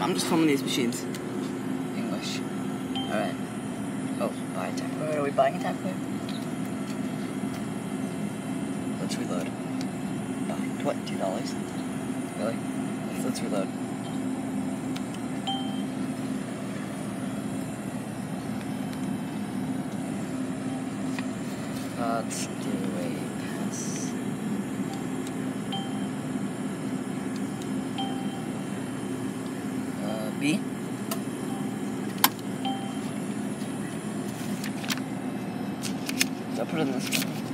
I'm just filming these machines. English. Alright. Oh, buy a wait, are we buying a player? Let's reload. Buy. What? Two dollars? Really? Let's, let's reload. Let's do a me. 자, 풀어놨어.